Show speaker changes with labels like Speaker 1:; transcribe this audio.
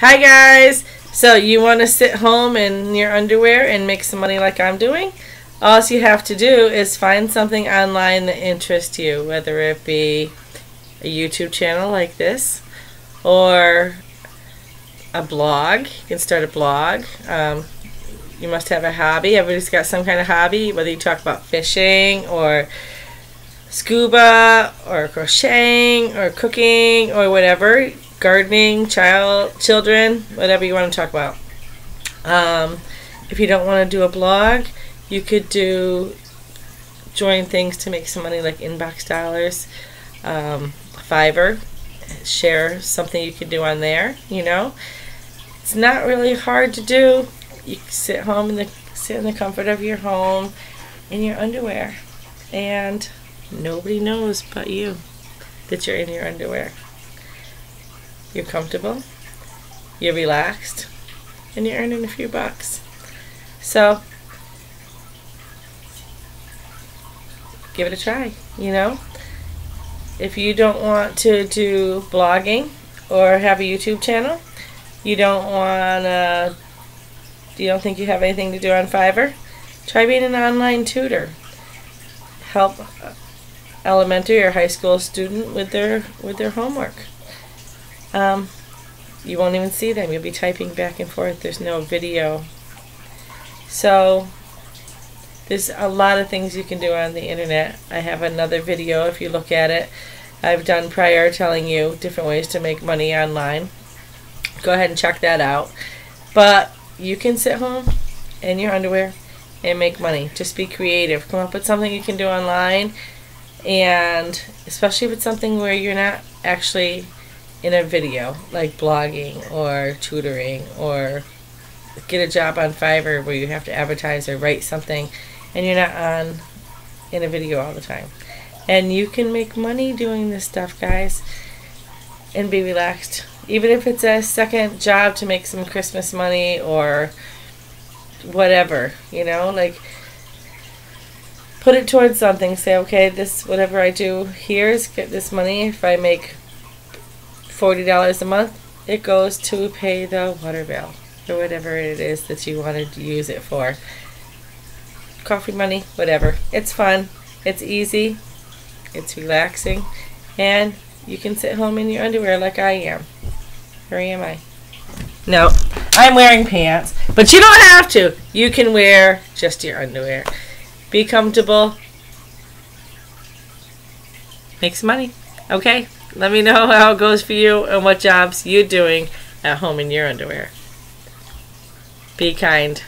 Speaker 1: Hi guys! So you want to sit home in your underwear and make some money like I'm doing? All you have to do is find something online that interests you, whether it be a YouTube channel like this or a blog. You can start a blog. Um, you must have a hobby. Everybody's got some kind of hobby, whether you talk about fishing or scuba or crocheting or cooking or whatever gardening, child, children, whatever you want to talk about. Um, if you don't want to do a blog, you could do join things to make some money like inbox dollars, um, Fiverr, share something you could do on there. You know, it's not really hard to do. You sit home in the sit in the comfort of your home in your underwear, and nobody knows but you that you're in your underwear. You're comfortable, you're relaxed, and you're earning a few bucks. So, give it a try, you know? If you don't want to do blogging or have a YouTube channel, you don't want to, you don't think you have anything to do on Fiverr, try being an online tutor. Help uh, elementary or high school student with their with their homework. Um, you won't even see them. You'll be typing back and forth. There's no video. So there's a lot of things you can do on the internet. I have another video if you look at it. I've done prior telling you different ways to make money online. Go ahead and check that out. But you can sit home in your underwear and make money. Just be creative. Come up with something you can do online and especially if it's something where you're not actually in a video, like blogging or tutoring or get a job on Fiverr where you have to advertise or write something and you're not on in a video all the time. And you can make money doing this stuff, guys, and be relaxed. Even if it's a second job to make some Christmas money or whatever, you know, like put it towards something. Say, okay, this whatever I do here is get this money. If I make $40 a month, it goes to pay the water bill or whatever it is that you wanted to use it for. Coffee money, whatever. It's fun. It's easy. It's relaxing. And you can sit home in your underwear like I am. Where am I? No, I'm wearing pants. But you don't have to. You can wear just your underwear. Be comfortable. Make some money. Okay? Let me know how it goes for you and what jobs you're doing at home in your underwear. Be kind.